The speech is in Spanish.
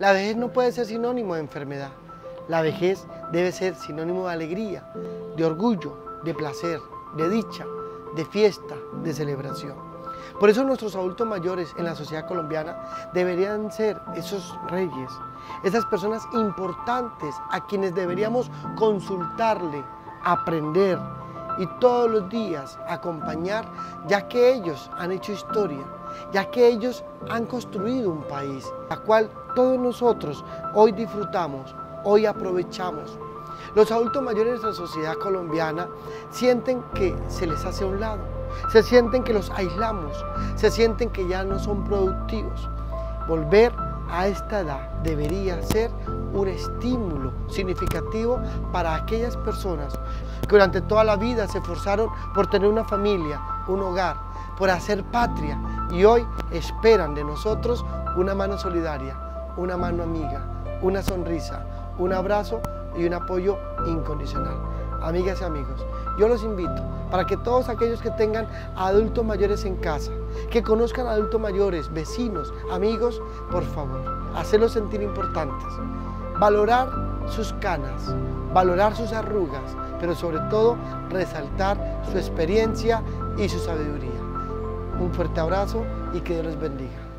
La vejez no puede ser sinónimo de enfermedad. La vejez debe ser sinónimo de alegría, de orgullo, de placer, de dicha, de fiesta, de celebración. Por eso nuestros adultos mayores en la sociedad colombiana deberían ser esos reyes, esas personas importantes a quienes deberíamos consultarle, aprender y todos los días acompañar, ya que ellos han hecho historia, ya que ellos han construido un país, la cual todos nosotros hoy disfrutamos, hoy aprovechamos. Los adultos mayores de nuestra sociedad colombiana sienten que se les hace a un lado, se sienten que los aislamos, se sienten que ya no son productivos. Volver a esta edad debería ser un estímulo significativo para aquellas personas que durante toda la vida se esforzaron por tener una familia, un hogar, por hacer patria y hoy esperan de nosotros una mano solidaria, una mano amiga, una sonrisa, un abrazo y un apoyo incondicional. Amigas y amigos, yo los invito para que todos aquellos que tengan adultos mayores en casa, que conozcan adultos mayores, vecinos, amigos, por favor, hacerlos sentir importantes, valorar sus canas, valorar sus arrugas, pero sobre todo resaltar su experiencia y su sabiduría. Un fuerte abrazo y que Dios los bendiga.